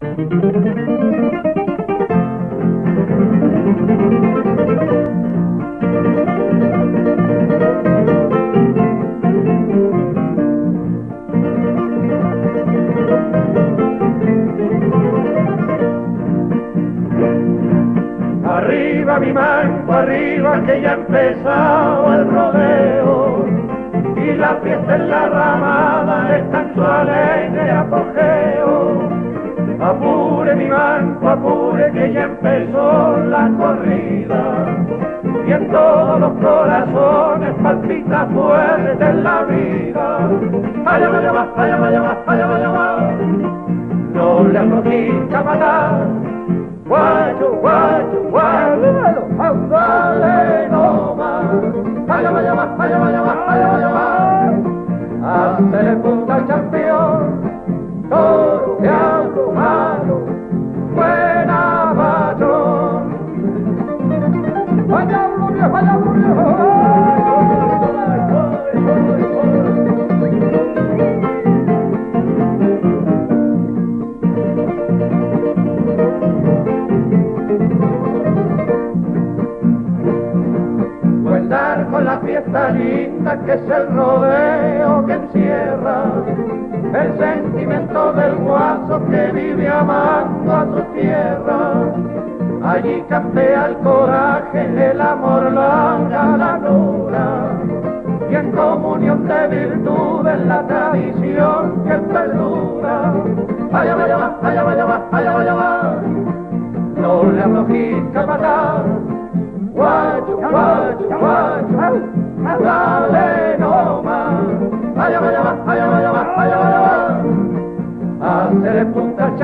Arriba mi manco, arriba que ya ha empezado el rodeo y la fiesta en la ramada está en su alegre apogeo. Manco, apure que ya empezó la corrida y en todos los corazones palpita fuerte la vida. Allá va, allá va, allá vaya va. No le aflojita matar, guacho, guacho, guacho, dale no más. Allá va, allá vaya va, allá fiesta linda que es el rodeo que encierra el sentimiento del guaso que vive amando a su tierra. Allí campea el coraje, el amor, la galanura y en comunión de virtudes la tradición que perdura. Allá vaya va, allá vaya va, allá vaya va, no le aflojita matar. Guacho, guacho, guacho, dale no más. Allá vaya va, allá vaya va, allá vaya va. Hacer punta y